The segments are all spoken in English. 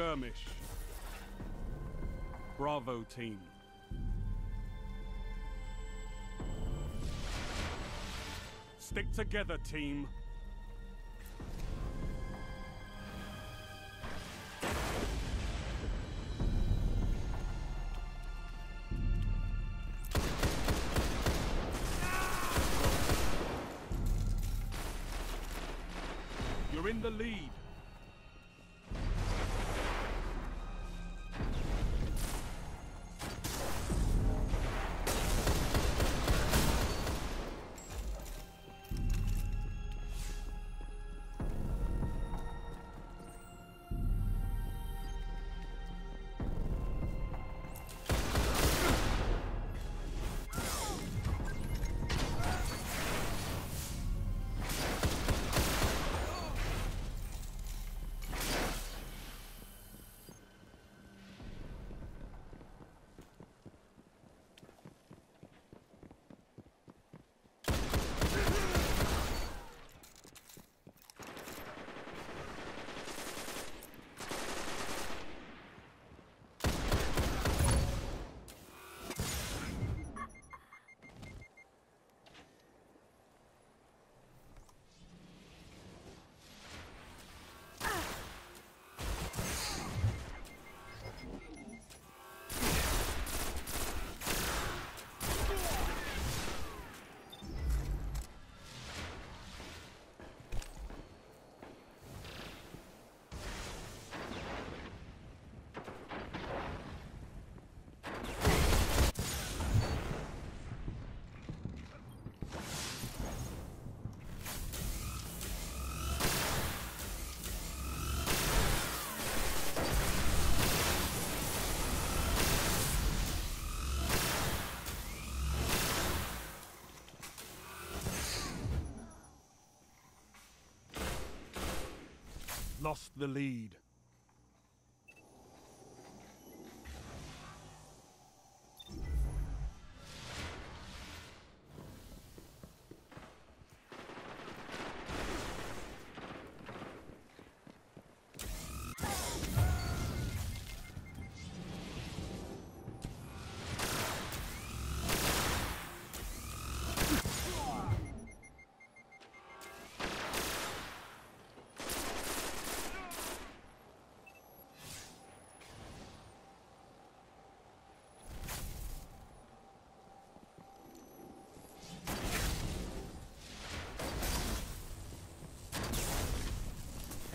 skirmish. Bravo team. Stick together, team. You're in the lead. Lost the lead.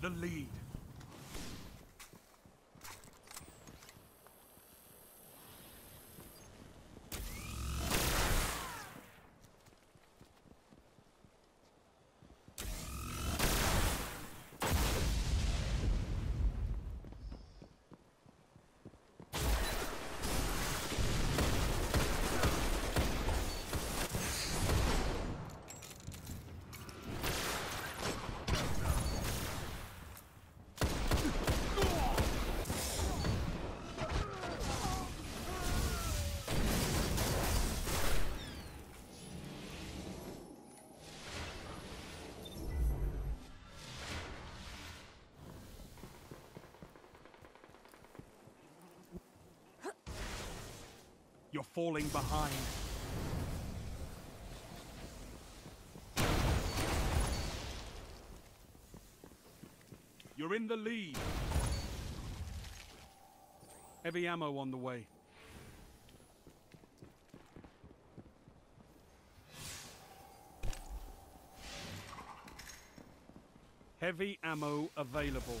The lead. You're falling behind. You're in the lead. Heavy ammo on the way. Heavy ammo available.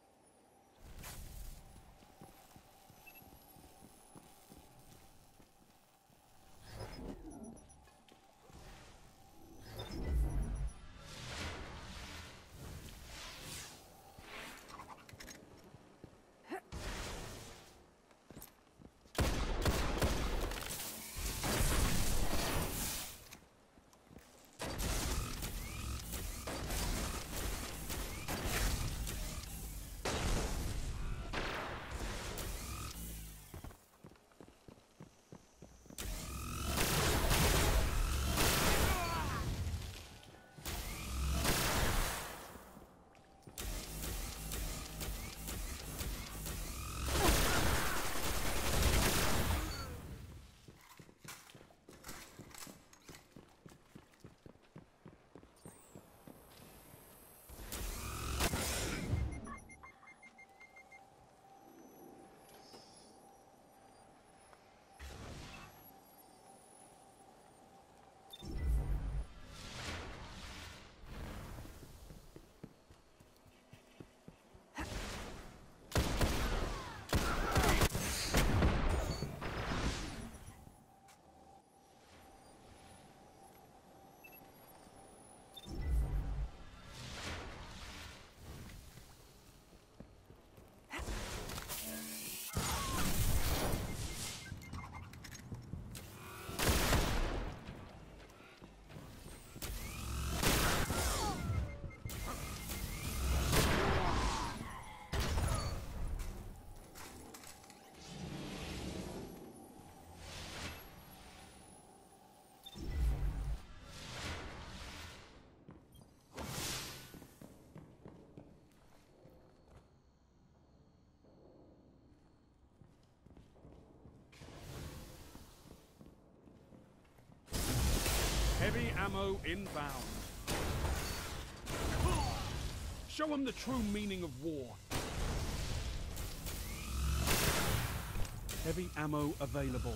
Heavy ammo inbound. Show them the true meaning of war. Heavy ammo available.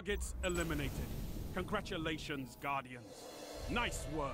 Targets eliminated. Congratulations, Guardians. Nice work.